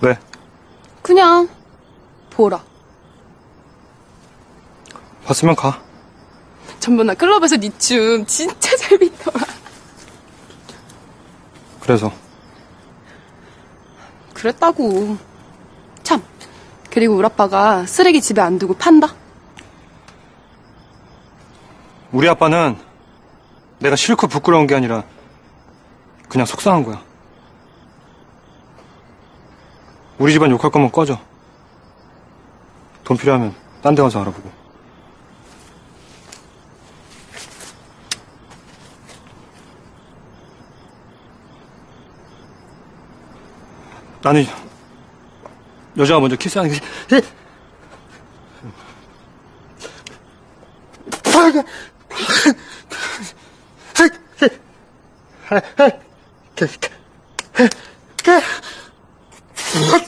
왜? 그냥 보라. 봤으면 가. 전번 나 클럽에서 니춤 진짜 재밌더라. 그래서 그랬다고. 참. 그리고 우리 아빠가 쓰레기 집에 안 두고 판다. 우리 아빠는 내가 싫고 부끄러운 게 아니라 그냥 속상한 거야. 우리 집안 욕할 거면 꺼져. 돈 필요하면 딴 데 가서 알아보고. 나는 여자가 먼저 키스하는 게 you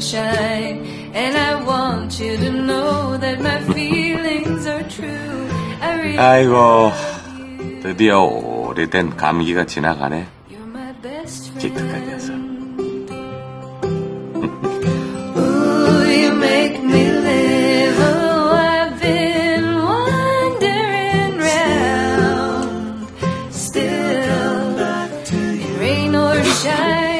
sunshine. And I want you to know that my feelings are true. I really 아이고, 드디어 오래된 감기가 지나가네. You're my best friend. 기특하게 해서. shine.